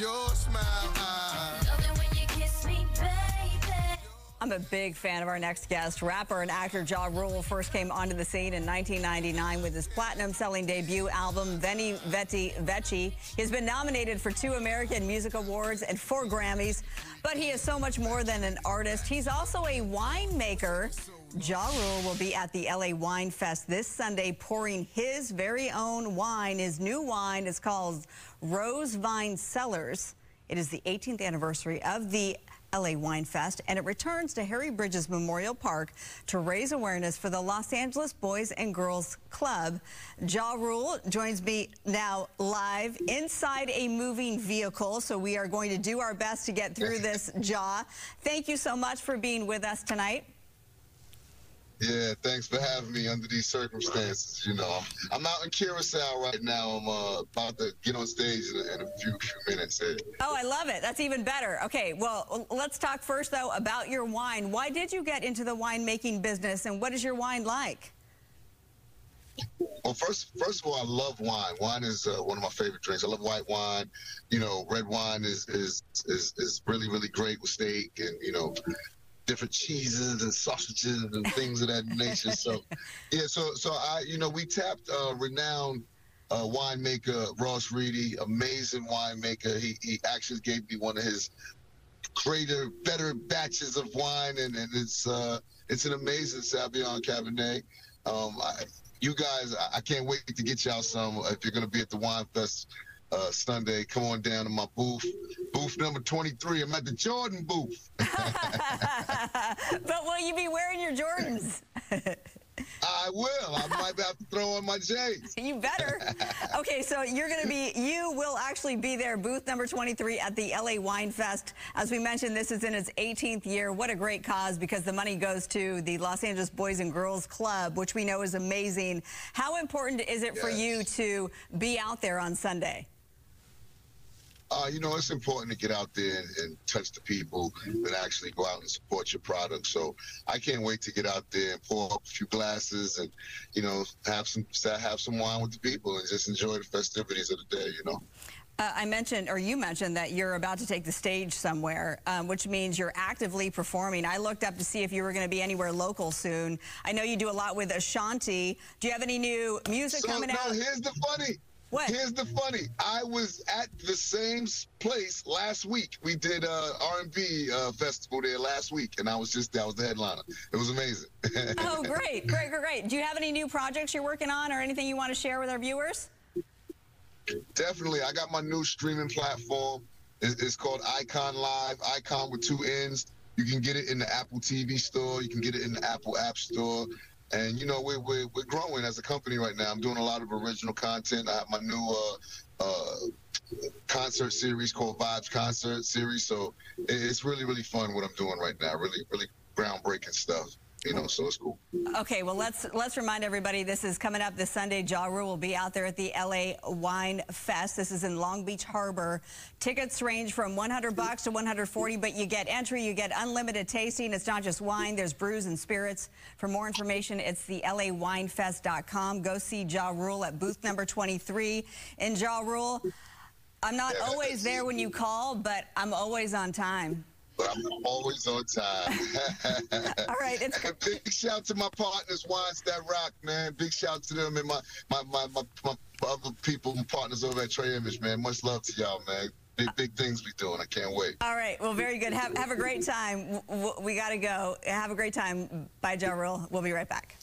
your smile. I'm a big fan of our next guest. Rapper and actor Ja Rule first came onto the scene in 1999 with his platinum-selling debut album, Venni Vetti Vecci. He's been nominated for two American Music Awards and four Grammys, but he is so much more than an artist. He's also a winemaker Ja Rule will be at the LA Wine Fest this Sunday pouring his very own wine. His new wine is called Rose Vine Cellars. It is the 18th anniversary of the LA Wine Fest, and it returns to Harry Bridges Memorial Park to raise awareness for the Los Angeles Boys and Girls Club. Ja Rule joins me now live inside a moving vehicle, so we are going to do our best to get through this, Ja. Thank you so much for being with us tonight. Yeah, thanks for having me under these circumstances. You know, I'm out in Curacao right now. I'm uh, about to get on stage in a, in a few, few minutes. Hey. Oh, I love it. That's even better. Okay, well, let's talk first, though, about your wine. Why did you get into the winemaking business, and what is your wine like? Well, first, first of all, I love wine. Wine is uh, one of my favorite drinks. I love white wine. You know, red wine is is is is really really great with steak, and you know, different cheeses and sausages and things of that nature. So, yeah, so so I, you know, we tapped uh, renowned uh, winemaker Ross Reedy, amazing winemaker. He he actually gave me one of his greater, better batches of wine, and, and it's uh, it's an amazing Sauvignon Cabernet. Um, I, you guys, I, I can't wait to get y'all some if you're going to be at the Wine Fest uh, Sunday. Come on down to my booth, booth number 23. I'm at the Jordan booth. but will you be wearing your Jordans? I will. I might have to throw on my J's. You better. Okay, so you're going to be, you will actually be there, booth number 23 at the LA Wine Fest. As we mentioned, this is in its 18th year. What a great cause because the money goes to the Los Angeles Boys and Girls Club, which we know is amazing. How important is it yes. for you to be out there on Sunday? Uh, you know, it's important to get out there and, and, touch the people and actually go out and support your product. So I can't wait to get out there and pour up a few glasses and, you know, have some have some wine with the people and just enjoy the festivities of the day. You know. Uh, I mentioned, or you mentioned, that you're about to take the stage somewhere, um, which means you're actively performing. I looked up to see if you were going to be anywhere local soon. I know you do a lot with Ashanti. Do you have any new music so, coming no, out? here's the funny. What? Here's the funny. I was at the same place last week. We did a R&B uh, festival there last week, and I was just that was the headliner. It was amazing. oh, great, great, great, great. Do you have any new projects you're working on, or anything you want to share with our viewers? Definitely. I got my new streaming platform. It's, it's called ICONN Live. ICONN with two N's. You can get it in the Apple TV store. You can get it in the Apple App Store. And you know we're, we're, we're growing as a company right now. I'm doing a lot of original content. I have my new uh, uh, concert series called Vibes Concert Series. So it's really really fun what I'm doing right now. Really really groundbreaking stuff you know, so it's cool. Okay, well, let's let's remind everybody this is coming up this Sunday. Ja Rule will be out there at the LA Wine Fest. This is in Long Beach Harbor. Tickets range from 100 bucks to 140, but you get entry, you get unlimited tasting. It's not just wine, there's brews and spirits. For more information, it's the lawinefest.com. Go see Ja Rule at booth number 23. And Ja Rule, I'm not yeah, always there when you call, but I'm always on time but I'm always on time. All right. It's... Big shout to my partners, Wines That Rock, man. Big shout to them and my my my, my, my other people and partners over at Trey Image, man. Much love to y'all, man. Big, big things we doing. I can't wait. All right. Well, very good. Have, have a great time. We got to go. Have a great time. Bye, Ja Rule. We'll be right back.